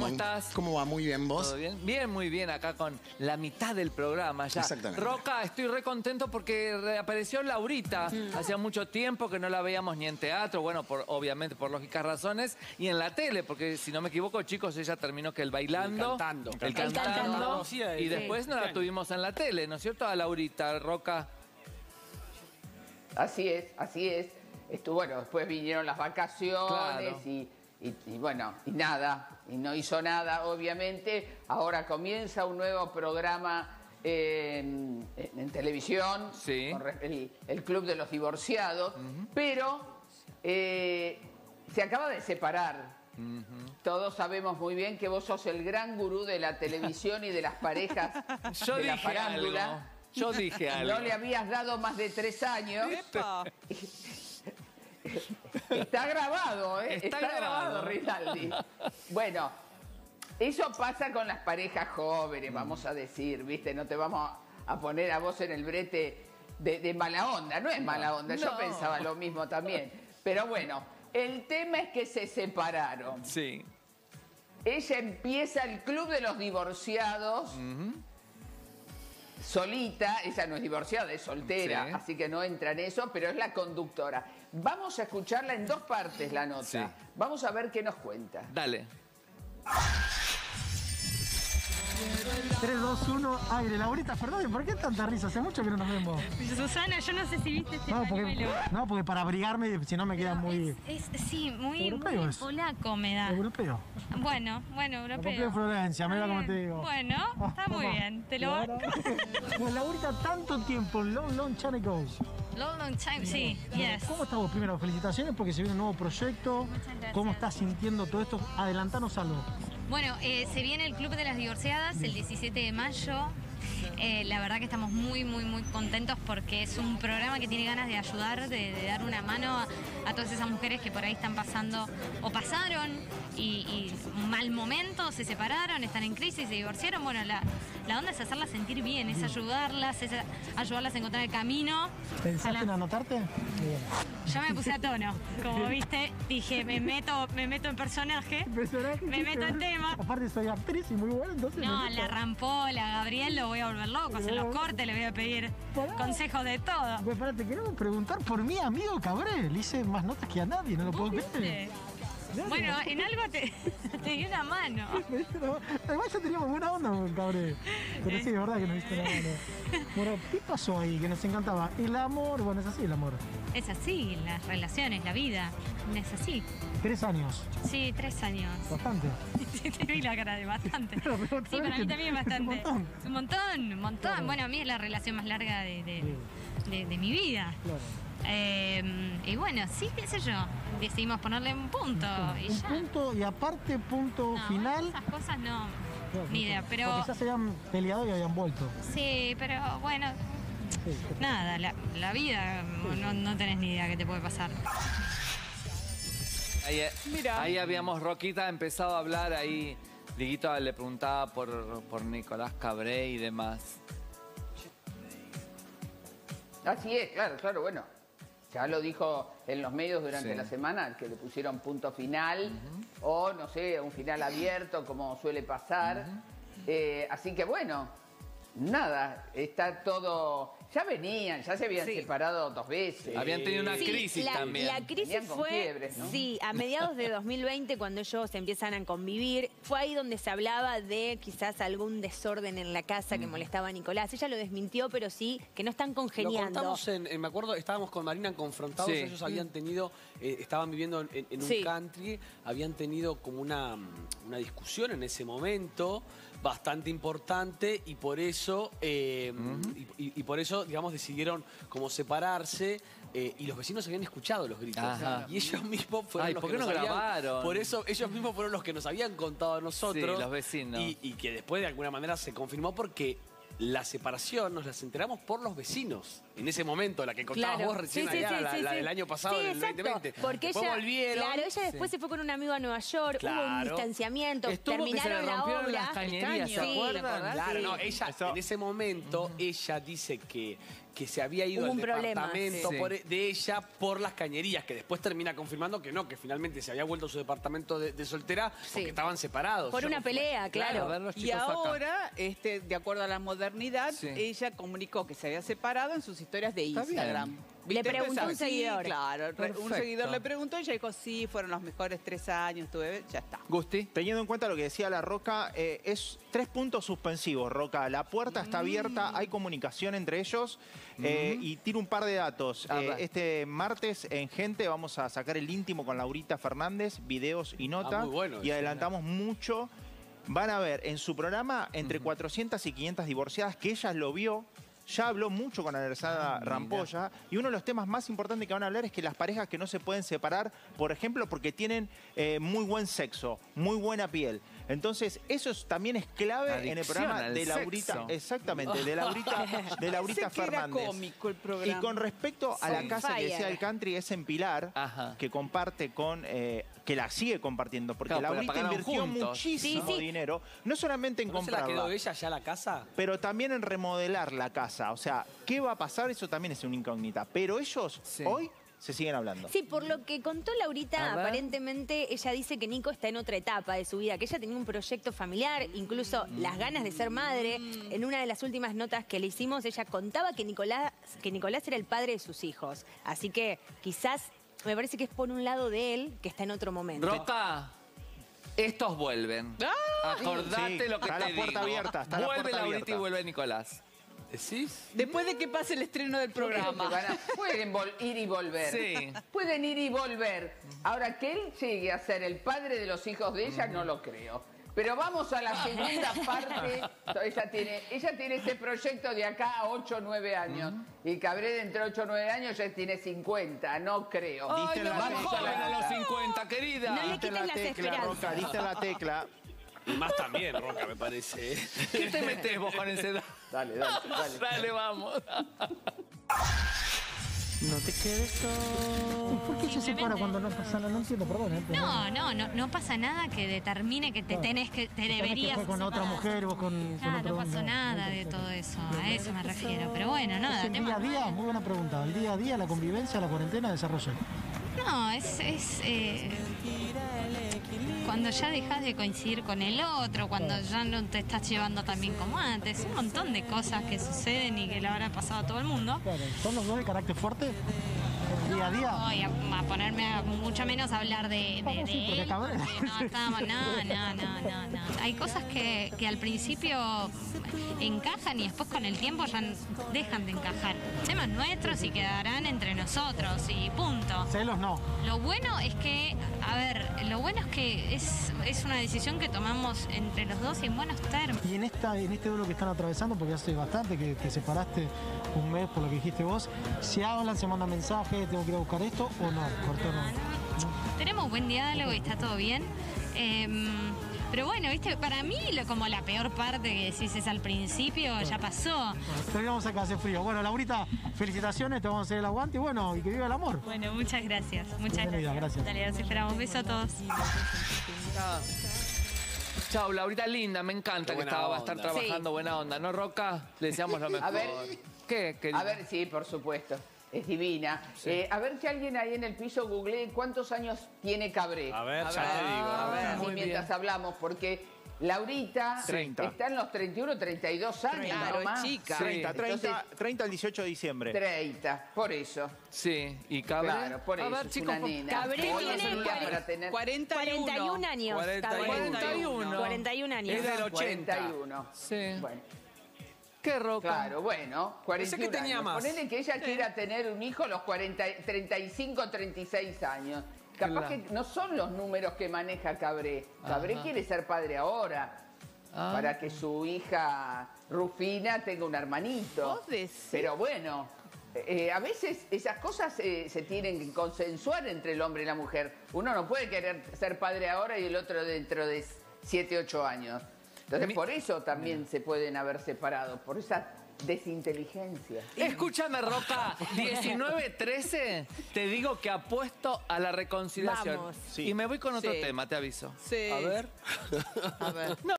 ¿Cómo estás? ¿Cómo va? Muy bien, ¿vos? ¿Todo bien? Bien, muy bien, acá con la mitad del programa ya. Exactamente. Roca, estoy re contento porque reapareció Laurita. Mm. Hacía mucho tiempo que no la veíamos ni en teatro, bueno, por, obviamente por lógicas razones, y en la tele, porque si no me equivoco, chicos, ella terminó que el bailando. El cantando. El El cantando. Sí, Y después no la tuvimos en la tele, ¿no es cierto? A Laurita, Roca. Así es, así es. Estuvo, bueno, después vinieron las vacaciones Claro. y, y- y bueno, y nada, y no hizo nada, obviamente. Ahora comienza un nuevo programa en, en- en televisión, Sí. con el, el Club de los Divorciados, pero eh, se acaba de separar. Todos sabemos muy bien que vos sos el gran gurú de la televisión y de las parejas Yo de la dije algo. Yo dije algo. No le habías dado más de tres años. Está grabado, ¿eh? Está Está, grabado. grabado, Rinaldi. Bueno, eso pasa con las parejas jóvenes, vamos a decir, ¿viste? No te vamos a poner a vos en el brete de, de mala onda. No es mala onda, yo pensaba lo mismo también. Pero bueno, el tema es que se separaron. Sí. Ella empieza el club de los divorciados solita, ella no es divorciada, es soltera, Sí. así que no entra en eso, pero es la conductora. Vamos a escucharla en dos partes la nota. Sí. Vamos a ver qué nos cuenta. Dale. 3, 2, 1, aire. Laurita Fernández, ¿por qué tanta risa? Hace mucho que no nos vemos. Susana, yo no sé si viste este No, porque, no, porque para abrigarme, si no me queda muy Es, es- sí, muy, Europeo muy polaco me da. europeo. Bueno, bueno, europeo. en Florencia, mira cómo te digo. Bueno, Ah, está muy bien. Te lo Claro. Bueno, Laurita, tanto tiempo, long, long time ago. Long, long time, sí, yes. ¿Cómo estás vos? Primero, felicitaciones porque se viene un nuevo proyecto. Muchas gracias. ¿Cómo estás sintiendo todo esto? Adelantanos algo. Bueno, eh, se viene el Club de las Divorciadas el 17 de mayo. Eh, la verdad que estamos muy, muy, muy contentos porque es un programa que tiene ganas de ayudar, de, de dar una mano a, a todas esas mujeres que por ahí están pasando o pasaron y, mal momento, se separaron, están en crisis, se divorciaron. Bueno, la, la onda es hacerlas sentir bien, es ayudarlas, es ayudarlas a encontrar el camino. ¿Pensaste Ojalá. en anotarte? Bien. Ya me puse a tono, como viste, dije, me meto, me meto en personaje. Personaje, Me meto en tema. Aparte soy actriz y muy buena, entonces... No, me la rampola, Gabriel lo voy a volver loco, en los cortes le voy a pedir consejos de todo. Pues pará, te queremos preguntar por mi amigo Cabré. Le hice más notas que a nadie, no lo puedo ¿Vos creer. Bueno, en algo te, te di una mano. Además ya teníamos buena onda con Cabré. Pero sí, es verdad que nos diste la mano. Bueno, ¿qué pasó ahí que nos encantaba? El amor, bueno, es así el amor. Es así, las relaciones, la vida, es así. Tres años, Sí, tres años. bastante. Sí, te vi la cara de bastante. Pero, pero, Sí, para mí también es un bastante. montón. Un montón, un montón. Bueno, a mí es la relación más larga de, de- de- de mi vida. Claro. Eh, y bueno, sí, qué sé yo. Decidimos ponerle un punto y Un ya. punto y aparte punto No, final. Esas cosas no. Claro, Ni idea, pero. quizás se habían peleado y habían vuelto. Sí, pero bueno, Sí, nada, la, la vida no, no tenés ni idea qué te puede pasar. Ahí, ahí habíamos, Roquita, empezado a hablar ahí. Diguito le preguntaba por, por Nicolás Cabré y demás. Así es, claro, claro, bueno. Ya lo dijo en los medios durante Sí. la semana, que le pusieron punto final, o no sé, un final abierto, como suele pasar. Eh, así que bueno, nada, está todo. Ya venían, ya se habían Sí. separado dos veces. Habían tenido una Sí, crisis la, también. La crisis Venían con fue, fiebres, ¿no? sí, a mediados de 2020 cuando ellos empiezan a convivir, fue ahí donde se hablaba de quizás algún desorden en la casa que molestaba a Nicolás. Ella lo desmintió, pero sí, que no están Lo congeniando. contamos en, en- me acuerdo, estábamos con Marina confrontados, Sí. ellos habían tenido, eh, estaban viviendo en, en un Sí. country, habían tenido como una, una discusión en ese momento bastante importante y por eso, eh, y, y- y por eso, digamos, decidieron como separarse eh, y los vecinos habían escuchado los gritos. Ajá. Y ellos mismos fueron Ay, los ¿por que no nos habían- grabaron? Por eso ellos mismos fueron los que nos habían contado a nosotros. Sí, los vecinos. Y, y que después de alguna manera se confirmó porque la separación nos las enteramos por los vecinos. En ese momento, la que contabas Claro. vos recién Sí, allá, sí, la, sí, la sí. del año pasado, Sí, del exacto, 2020. Porque Después ella, volvieron. claro, ella después se fue con un amigo a Nueva York, hubo un Claro. distanciamiento, Estuvo terminaron la obra. las cañerías, ¿se Sí, acuerdan? Claro, Sí. no, ella, Eso- en ese momento, ella dice que, que se había ido Hubo al un problema, departamento sí. por- e, de ella por las cañerías, que después termina confirmando que no, que finalmente se había vuelto a su departamento de, de soltera porque Sí. estaban separados. Por Yo una confirmo- pelea, claro. A ver los Y chicos acá. ahora, este, de acuerdo a la modernidad, Sí. ella comunicó que se había separado en sus historias de Está bien. Instagram. Le preguntó un Sí, seguidor. Claro, un seguidor le preguntó y ella dijo, sí, fueron los mejores tres años, tuve, ya está. Gusti. Teniendo en cuenta lo que decía La Roca, eh, es tres puntos suspensivos, Roca. La puerta está abierta, hay comunicación entre ellos eh, y tiro un par de datos. Eh, este martes en Gente vamos a sacar el íntimo con Laurita Fernández, videos y nota. Ah, muy bueno y adelantamos mucho. Van a ver en su programa entre 400 y 500 divorciadas que ella lo vio. Ya habló mucho con Alessandra Ah, mira. Rampolla y uno de los temas más importantes que van a hablar es que las parejas que no se pueden separar, por ejemplo, porque tienen eh, muy buen sexo, muy buena piel. Entonces, eso es- también es clave en el programa de Laurita, sexo. exactamente, de Laurita, de Laurita Pensé que era Fernández. cómico el Y programa. con respecto a la casa que decía el country es en Pilar, Ajá. que comparte con, eh, que la sigue compartiendo, porque Claro, la Laurita invirtió juntos. muchísimo Sí, sí. dinero, no solamente en ¿No se la comprarla, quedó ella ya la casa? pero también en remodelar la casa. O sea, ¿qué va a pasar? Eso también es una incógnita. Pero ellos Sí. hoy se siguen hablando. Sí, por lo que contó Laurita, aparentemente ella dice que Nico está en otra etapa de su vida, que ella tenía un proyecto familiar, incluso las ganas de ser madre. En una de las últimas notas que le hicimos, ella contaba que Nicolás, que Nicolás era el padre de sus hijos. Así que quizás me parece que es por un lado de él que está en otro momento. Roca, estos vuelven. Acordate Sí, lo que está te la puerta digo. abierta, está la vuelve puerta Laurita abierta. y vuelve Nicolás. ¿Decís? Después de que pase el estreno del programa. van a- pueden ir y volver. Sí. Pueden ir y volver. Ahora, que él llegue a ser el padre de los hijos de ella, no lo creo. Pero vamos a la segunda parte. Ella tiene, ella tiene ese proyecto de acá a 8 o 9 años. Y Cabré dentro de 8 o 9 años ya tiene 50, no creo. Ay, Diste no la más tecla. joven a los 50, querida. No le Diste quites la las tecla, esperanzas. Roca, diste la tecla. Y más también, Roca, me parece. ¿Qué te metes vos con ese? Dale, dale, dale. Dale, vamos. No te quedes con... ¿Por qué se separa cuando no pasa nada? No entiendo, perdón. ¿eh? No, no, no, no pasa nada que determine que te Claro. tenés que, te que deberías. fue con otra mujer o con, con Ah, otro no pasó hombre. nada de todo eso, a eso me refiero. Pero bueno, nada, el día a día, muy buena pregunta. El día a día, la convivencia, la cuarentena, desarrollo. No, es, es eh, cuando ya dejas de coincidir con el otro, cuando ya no te estás llevando tan bien como antes, un montón de cosas que suceden y que le habrá pasado a todo el mundo. Claro, ¿son los dos de carácter fuerte? Día a día. Voy a, a ponerme a mucho menos a hablar de, de, sí, de porque porque No, estamos, no, no, no, no, no. Hay cosas que, que al principio encajan y después con el tiempo ya dejan de encajar. Temas nuestros y quedarán entre nosotros y punto. Celos no. Lo bueno es que, a ver, lo bueno es que es, es una decisión que tomamos entre los dos y en buenos términos. Y en esta en este duelo que están atravesando, porque hace bastante que te separaste un mes por lo que dijiste vos, se hablan, se mandan mensajes, tengo que ir a buscar esto o no, cortó no. No, Tenemos buen diálogo y está todo bien. Em, pero bueno, viste, para mí lo, como la peor parte que decís es al principio, ya pasó. Terminamos acá, hace frío. Bueno, Laurita, felicitaciones, te vamos a hacer el aguante y bueno, y que viva el amor. Bueno, muchas gracias. Muchas Bienvenida, gracias. gracias. Dale, los esperamos. Beso a todos. Chao, Laurita linda, me encanta que estaba, va a estar trabajando buena onda, ¿no, Roca? Le deseamos lo mejor. A ver. ¿Qué, querida? A ver, sí, por supuesto. Es divina. Eh, a ver si alguien ahí en el piso googlee cuántos años tiene Cabré. A ver, a ya ver, te digo. A ver, muy mientras bien. hablamos, porque Laurita 30. está en los 31, 32 años. Claro, no es chica. Sí. 30, 30, Entonces- 30 al 18 de diciembre. 30, por eso. Sí, y Cabré. Claro, por a eso. ver, es chicos, una nena. Cabré tiene para tener 41. 41 años. 41. Cabré. 41. 41 años. Es del 80. 41. Sí. Bueno, ¿Qué, Roca? claro, bueno, 41 Pensé que tenía años. más. Ponele que ella quiera tener un hijo a los 40, 35, 36 años. Capaz Claro. que no son los números que maneja Cabré. Cabré Ajá. quiere ser padre ahora. Ah. Para que su hija Rufina tenga un hermanito. ¿Vos decís? Pero bueno, eh, a veces esas cosas eh, se tienen que consensuar entre el hombre y la mujer. Uno no puede querer ser padre ahora y el otro dentro de 7, 8 años. Entonces, Mi- por eso también se pueden haber separado, por esa desinteligencia. Escúchame, Roca, 19-13, te digo que apuesto a la reconciliación. Vamos. Sí. Y me voy con otro Sí. tema, te aviso. Sí. A ver. A ver. No,